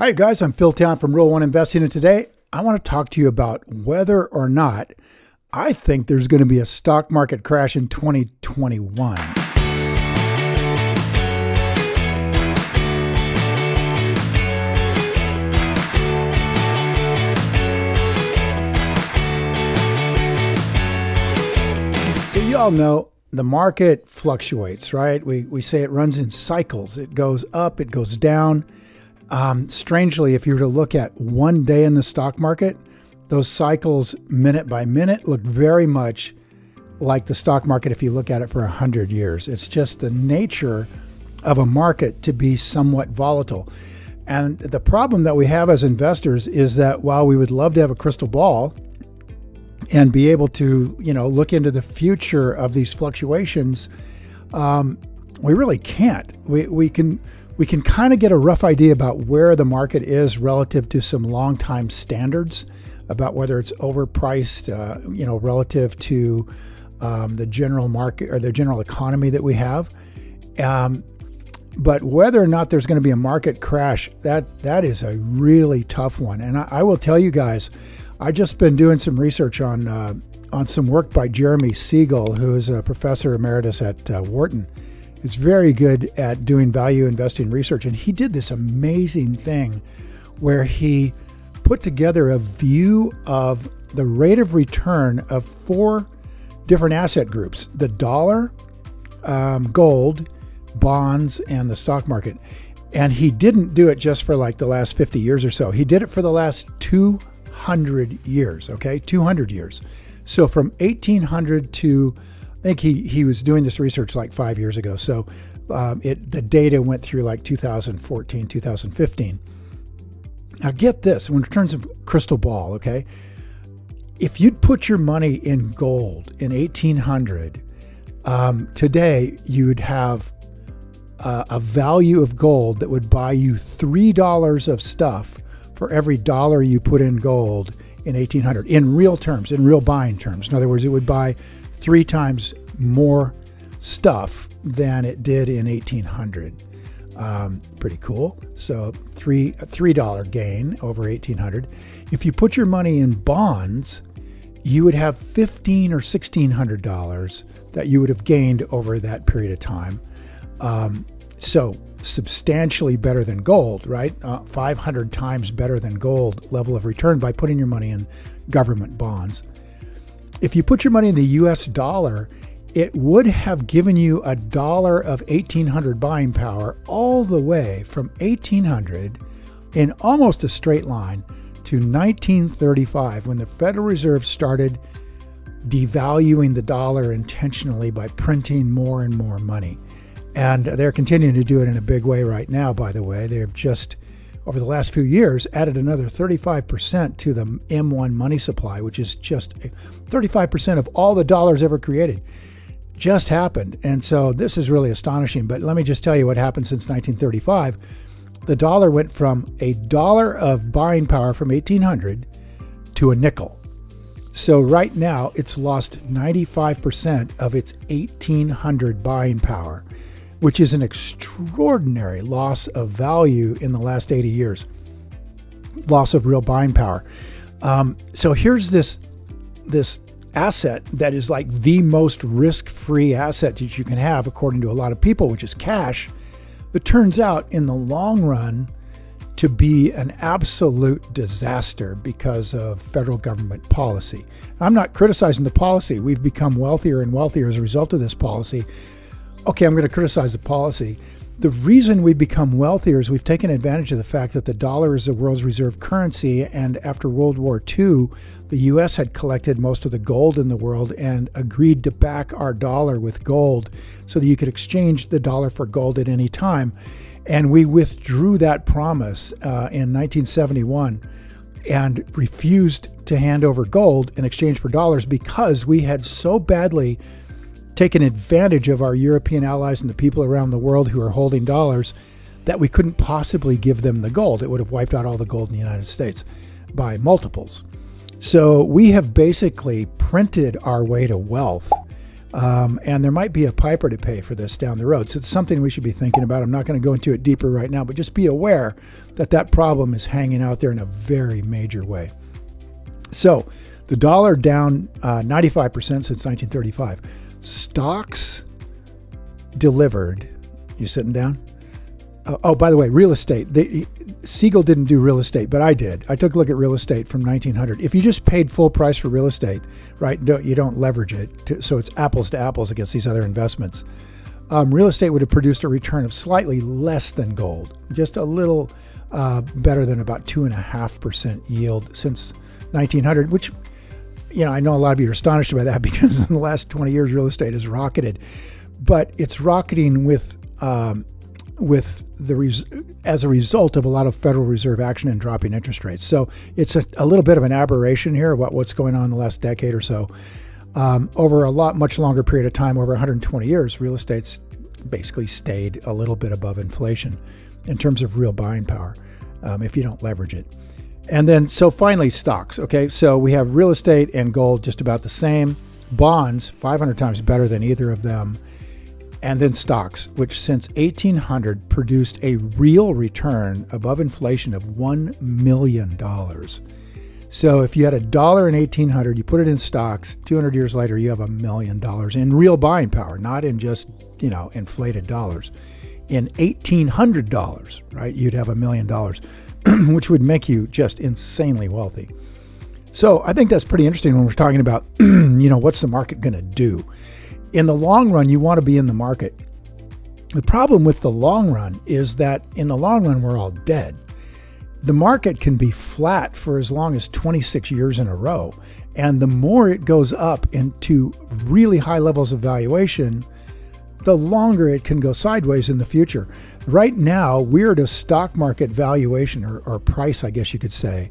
Hi, guys. I'm Phil Town from Rule One Investing, and today I want to talk to you about whether or not I think there's going to be a stock market crash in 2021. So, you all know the market fluctuates, right? We, we say it runs in cycles, it goes up, it goes down. Um, strangely, if you were to look at one day in the stock market, those cycles minute by minute look very much like the stock market if you look at it for 100 years. It's just the nature of a market to be somewhat volatile. And the problem that we have as investors is that while we would love to have a crystal ball and be able to, you know, look into the future of these fluctuations, um, we really can't. We, we can we can kind of get a rough idea about where the market is relative to some long time standards about whether it's overpriced, uh, you know, relative to um, the general market or the general economy that we have. Um, but whether or not there's going to be a market crash, that that is a really tough one. And I, I will tell you guys, I just been doing some research on uh, on some work by Jeremy Siegel, who is a professor emeritus at uh, Wharton is very good at doing value investing research. And he did this amazing thing where he put together a view of the rate of return of four different asset groups the dollar, um, gold, bonds, and the stock market. And he didn't do it just for like the last 50 years or so. He did it for the last 200 years, okay? 200 years. So from 1800 to I think he, he was doing this research like five years ago. So um, it the data went through like 2014, 2015. Now get this, when it turns of crystal ball, okay? If you'd put your money in gold in 1800, um, today you'd have uh, a value of gold that would buy you three dollars of stuff for every dollar you put in gold in 1800 in real terms, in real buying terms. In other words, it would buy three times more stuff than it did in 1800. Um, pretty cool. So three three dollar gain over 1800. If you put your money in bonds, you would have fifteen or sixteen hundred dollars that you would have gained over that period of time. Um, so substantially better than gold, right? Uh, 500 times better than gold level of return by putting your money in government bonds if you put your money in the US dollar, it would have given you a dollar of 1800 buying power all the way from 1800 in almost a straight line to 1935 when the Federal Reserve started devaluing the dollar intentionally by printing more and more money. And they're continuing to do it in a big way right now, by the way. They've just over the last few years, added another 35% to the M1 money supply, which is just 35% of all the dollars ever created. Just happened. And so this is really astonishing. But let me just tell you what happened since 1935. The dollar went from a dollar of buying power from 1800 to a nickel. So right now, it's lost 95% of its 1800 buying power which is an extraordinary loss of value in the last 80 years, loss of real buying power. Um, so here's this this asset that is like the most risk-free asset that you can have, according to a lot of people, which is cash. But turns out in the long run to be an absolute disaster because of federal government policy. I'm not criticizing the policy. We've become wealthier and wealthier as a result of this policy okay, I'm going to criticize the policy. The reason we've become wealthier is we've taken advantage of the fact that the dollar is the world's reserve currency. And after World War II, the US had collected most of the gold in the world and agreed to back our dollar with gold so that you could exchange the dollar for gold at any time. And we withdrew that promise uh, in 1971 and refused to hand over gold in exchange for dollars because we had so badly taken advantage of our European allies and the people around the world who are holding dollars that we couldn't possibly give them the gold. It would have wiped out all the gold in the United States by multiples. So we have basically printed our way to wealth Um, and there might be a piper to pay for this down the road. So it's something we should be thinking about. I'm not going to go into it deeper right now, but just be aware that that problem is hanging out there in a very major way. So the dollar down uh, 95% since 1935. Stocks delivered. You sitting down? Uh, oh, by the way, real estate. They, Siegel didn't do real estate, but I did. I took a look at real estate from 1900. If you just paid full price for real estate, right, don't, you don't leverage it, to, so it's apples to apples against these other investments. Um, real estate would have produced a return of slightly less than gold, just a little uh, better than about two and a half percent yield since 1900, which you know I know a lot of you are astonished by that because in the last 20 years real estate has rocketed, but it's rocketing with um, with the res- as a result of a lot of Federal Reserve action and dropping interest rates. So it's a, a little bit of an aberration here about what's going on in the last decade or so. Um, over a lot much longer period of time, over 120 years, real estate's basically stayed a little bit above inflation in terms of real buying power um, if you don't leverage it. And then, so finally, stocks. Okay, so we have real estate and gold just about the same. Bonds, 500 times better than either of them and then stocks, which since 1800 produced a real return above inflation of $1 million. So if you had a dollar in 1800, you put it in stocks, 200 years later, you have a million dollars in real buying power, not in just, you know, inflated dollars. In $1,800, right, you'd have a million dollars, which would make you just insanely wealthy. So I think that's pretty interesting when we're talking about, you know, what's the market going to do? in the long run, you want to be in the market. The problem with the long run is that in the long run, we're all dead. The market can be flat for as long as 26 years in a row. And the more it goes up into really high levels of valuation, the longer it can go sideways in the future. Right now, we're at a stock market valuation or, or price, I guess you could say,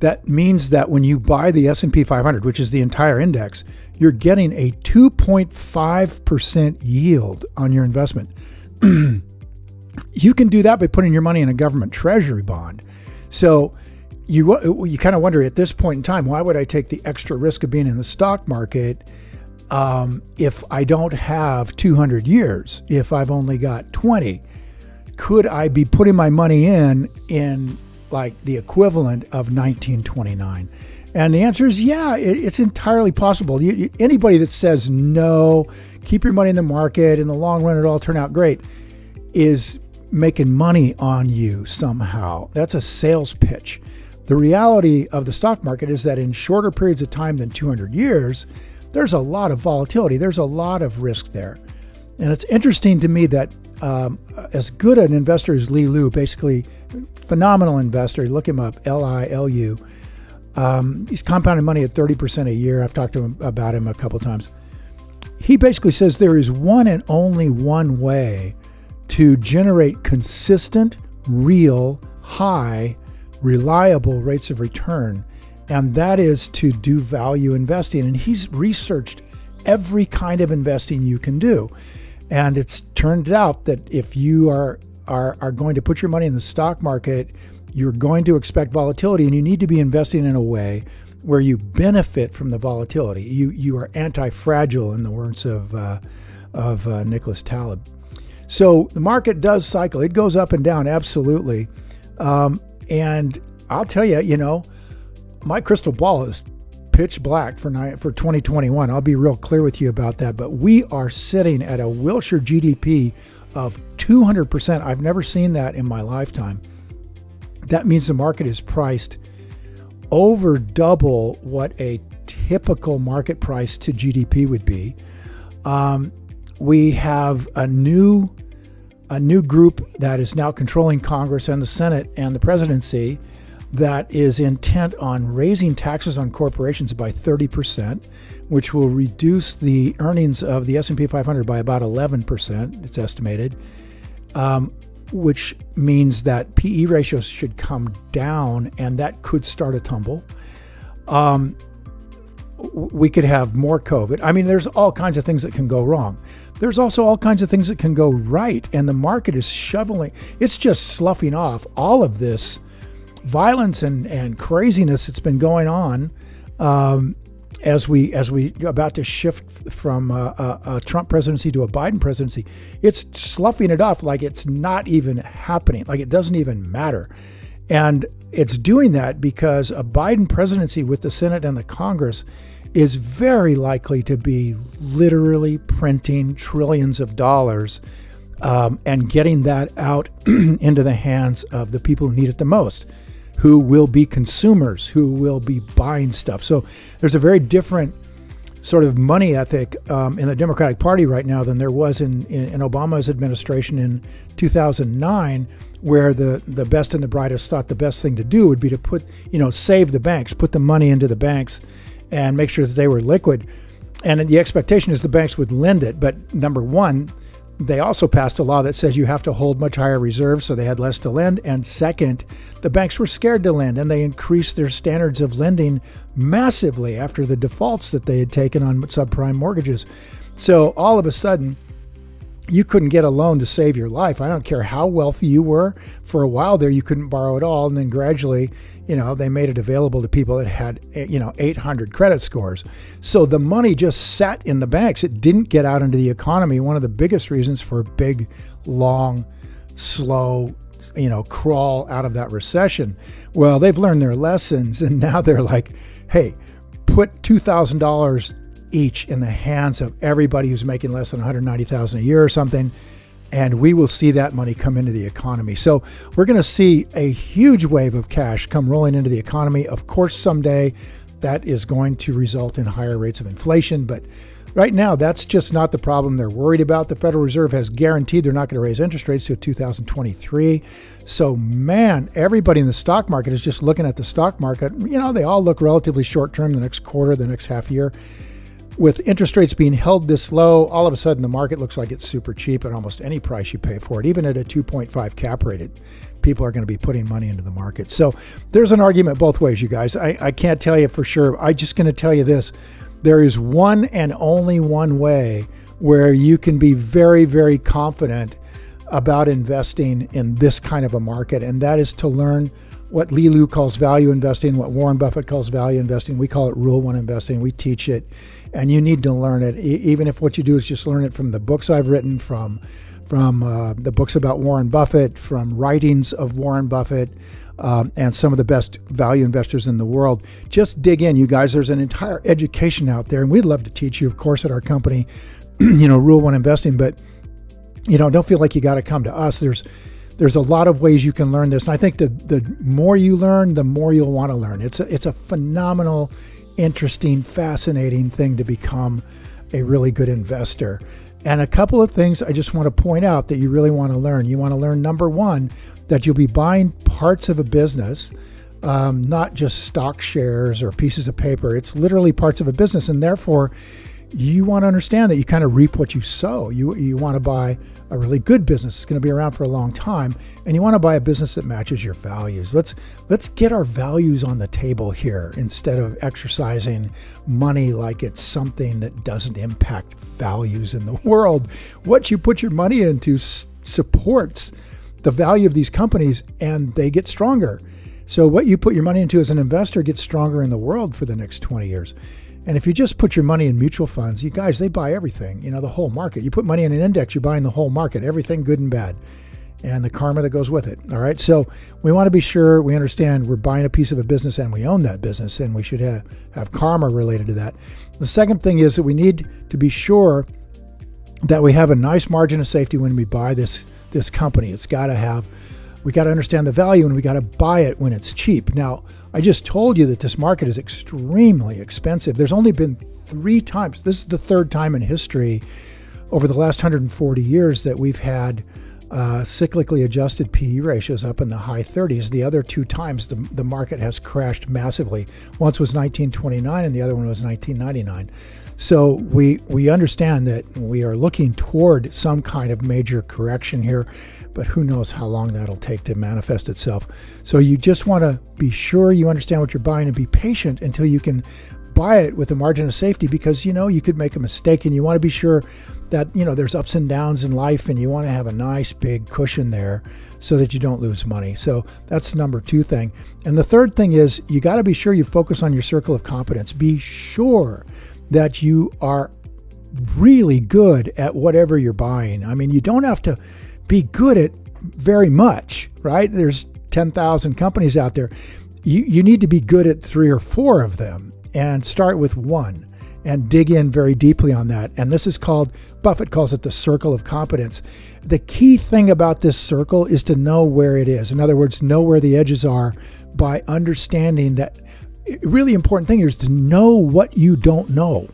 that means that when you buy the S&P 500, which is the entire index, you're getting a 2.5% yield on your investment. you can do that by putting your money in a government treasury bond. So you you kind of wonder at this point in time, why would I take the extra risk of being in the stock market um, if I don't have 200 years? If I've only got 20, could I be putting my money in in like the equivalent of 1929? And the answer is yeah, it, it's entirely possible. You, you, anybody that says no, keep your money in the market, in the long run, it'll all turn out great, is making money on you somehow. That's a sales pitch. The reality of the stock market is that in shorter periods of time than 200 years, there's a lot of volatility, there's a lot of risk there. And it's interesting to me that um, as good an investor as Li Lu, basically phenomenal investor. Look him up, L I L U. Um, he's compounded money at 30% a year. I've talked to him about him a couple times. He basically says there is one and only one way to generate consistent, real, high, reliable rates of return, and that is to do value investing. And he's researched every kind of investing you can do. And it's turned out that if you are, are, are going to put your money in the stock market, you're going to expect volatility and you need to be investing in a way where you benefit from the volatility. You, you are anti fragile, in the words of, uh, of uh, Nicholas Taleb. So the market does cycle, it goes up and down, absolutely. Um, and I'll tell you, you know, my crystal ball is pitch black for for 2021. I'll be real clear with you about that. But we are sitting at a Wilshire GDP of 200%. I've never seen that in my lifetime. That means the market is priced over double what a typical market price to GDP would be. Um, we have a new a new group that is now controlling Congress and the Senate and the presidency that is intent on raising taxes on corporations by 30%, which will reduce the earnings of the S&P 500 by about 11%, it's estimated, um, which means that PE ratios should come down and that could start a tumble. Um, we could have more COVID. I mean, there's all kinds of things that can go wrong. There's also all kinds of things that can go right, and the market is shoveling, it's just sloughing off all of this violence and, and craziness that's been going on um, as we as we about to shift from a, a, a, Trump presidency to a Biden presidency, it's sloughing it off like it's not even happening, like it doesn't even matter, and it's doing that because a Biden presidency with the Senate and the Congress is very likely to be literally printing trillions of dollars um, and getting that out into the hands of the people who need it the most who will be consumers, who will be buying stuff. So there's a very different sort of money ethic um, in the Democratic Party right now than there was in, in, in, Obama's administration in 2009, where the, the best and the brightest thought the best thing to do would be to put, you know, save the banks, put the money into the banks and make sure that they were liquid. And the expectation is the banks would lend it. But number one, they also passed a law that says you have to hold much higher reserves, so they had less to lend. And second, the banks were scared to lend, and they increased their standards of lending massively after the defaults that they had taken on subprime mortgages. So all of a sudden, you couldn't get a loan to save your life. I don't care how wealthy you were. For a while there, you couldn't borrow at all. And then gradually, you know, they made it available to people that had, eh, you know, 800 credit scores. So the money just sat in the banks. It didn't get out into the economy. One of the biggest reasons for a big, long, slow, you know, crawl out of that recession. Well, they've learned their lessons. And now they're like, hey, put $2,000 each in the hands of everybody who's making less than 190,000 a year or something and we will see that money come into the economy. So we're going to see a huge wave of cash come rolling into the economy. Of course, someday that is going to result in higher rates of inflation, but right now that's just not the problem they're worried about. The Federal Reserve has guaranteed they're not going to raise interest rates to 2023. So, man, everybody in the stock market is just looking at the stock market. You know, they all look relatively short term, the next quarter, the next half year with interest rates being held this low, all of a sudden the market looks like it's super cheap at almost any price you pay for it, even at a 2.5 cap rated. People are going to be putting money into the market. So there's an argument both ways, you guys. I, I can't tell you for sure. I'm just going to tell you this there is one and only one way where you can be very, very confident about investing in this kind of a market, and that is to learn what Li Lu calls value investing, what Warren Buffett calls value investing. We call it Rule One investing. We teach it and you need to learn it. even if what you do is just learn it from the books I've written, from from uh, the books about Warren Buffett, from writings of Warren Buffett, um, and some of the best value investors in the world. Just dig in, you guys. There's an entire education out there, and we'd love to teach you, of course, at our company. you know, Rule One Investing, but you know, don't feel like you got to come to us. There's there's a lot of ways you can learn this, and I think the the more you learn, the more you'll want to learn. It's a, it's a phenomenal interesting, fascinating thing to become a really good investor. And a couple of things I just want to point out that you really want to learn. You want to learn number one, that you'll be buying parts of a business, um, not just stock shares or pieces of paper. It's literally parts of a business. And therefore, you want to understand that you kind of reap what you sow. You, you want to buy a really good business It's going to be around for a long time, and you want to buy a business that matches your values. Let's let's get our values on the table here instead of exercising money like it's something that doesn't impact values in the world. What you put your money into supports the value of these companies, and they get stronger. So what you put your money into as an investor gets stronger in the world for the next 20 years. And if you just put your money in mutual funds, you guys, they buy everything, you know, the whole market. You put money in an index, you're buying the whole market, everything good and bad, and the karma that goes with it. All right. So we want to be sure we understand we're buying a piece of a business and we own that business, and we should have, have karma related to that. The second thing is that we need to be sure that we have a nice margin of safety when we buy this this company. It's got to have we got to understand the value and we got to buy it when it's cheap. Now, I just told you that this market is extremely expensive. There's only been three times, this is the third time in history over the last 140 years that we've had uh, cyclically adjusted PE ratios up in the high 30s. The other two times the, the market has crashed massively. Once was 1929 and the other one was 1999. So we we understand that we are looking toward some kind of major correction here, but who knows how long that'll take to manifest itself. So you just want to be sure you understand what you're buying and be patient until you can buy it with a margin of safety because you know you could make a mistake and you want to be sure that you know there's ups and downs in life and you want to have a nice big cushion there so that you don't lose money. So that's number two thing. And the third thing is you got to be sure you focus on your circle of competence. Be sure that you are really good at whatever you're buying. I mean you don't have to be good at very much right there's 10,000 companies out there you, you need to be good at three or four of them and start with one and dig in very deeply on that. And this is called, Buffett calls it the circle of competence. The key thing about this circle is to know where it is. In other words, know where the edges are by understanding that really important thing is to know what you don't know.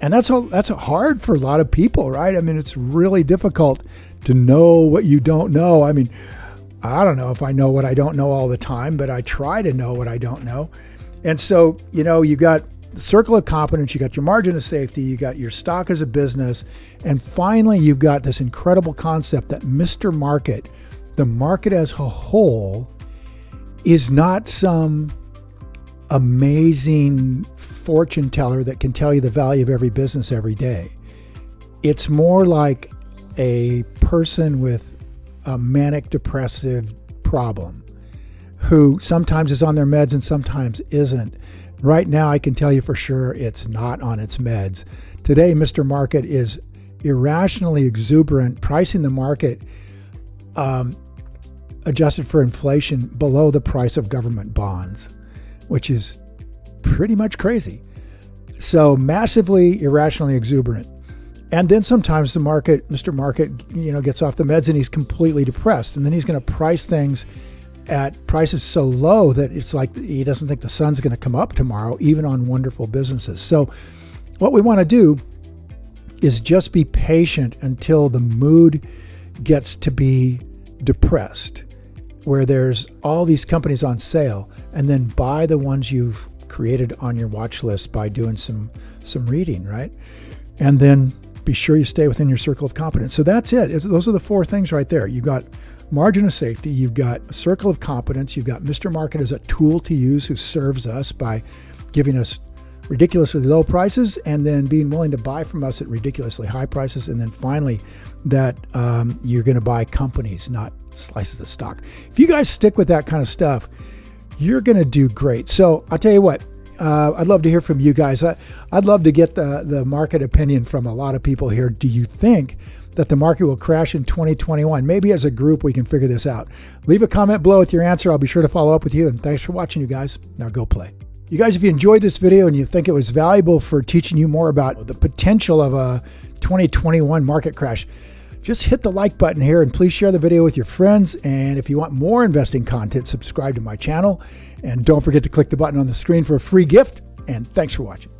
And that's a, that's hard for a lot of people, right? I mean, it's really difficult to know what you don't know. I mean, I don't know if I know what I don't know all the time, but I try to know what I don't know. And so, you know, you got the circle of competence, you got your margin of safety, you got your stock as a business, and finally you've got this incredible concept that Mr. Market, the market as a whole, is not some amazing fortune teller that can tell you the value of every business every day. It's more like a person with a manic depressive problem who sometimes is on their meds and sometimes isn't Right now, I can tell you for sure it's not on its meds. Today, Mr. Market is irrationally exuberant, pricing the market um, adjusted for inflation below the price of government bonds, which is pretty much crazy. So, massively irrationally exuberant. And then sometimes the market, Mr. Market, you know, gets off the meds and he's completely depressed. And then he's going to price things at prices so low that it's like he doesn't think the sun's going to come up tomorrow, even on wonderful businesses. So, what we want to do is just be patient until the mood gets to be depressed, where there's all these companies on sale, and then buy the ones you've created on your watch list by doing some some reading, right? And then be sure you stay within your circle of competence. So that's it. It's, those are the four things right there. You've got margin of safety, you've got circle of competence, you've got Mr. Market as a tool to use who serves us by giving us ridiculously low prices and then being willing to buy from us at ridiculously high prices. And then finally, that um, you're going to buy companies, not slices of stock. If you guys stick with that kind of stuff, you're going to do great. So I'll tell you what, uh, I'd love to hear from you guys. I, would love to get the, the market opinion from a lot of people here. Do you think that the market will crash in 2021. Maybe as a group we can figure this out. Leave a comment below with your answer. I'll be sure to follow up with you. And thanks for watching, you guys. Now go play. You guys, if you enjoyed this video and you think it was valuable for teaching you more about the potential of a 2021 market crash, just hit the like button here and please share the video with your friends. And if you want more investing content, subscribe to my channel. And don't forget to click the button on the screen for a free gift. And thanks for watching.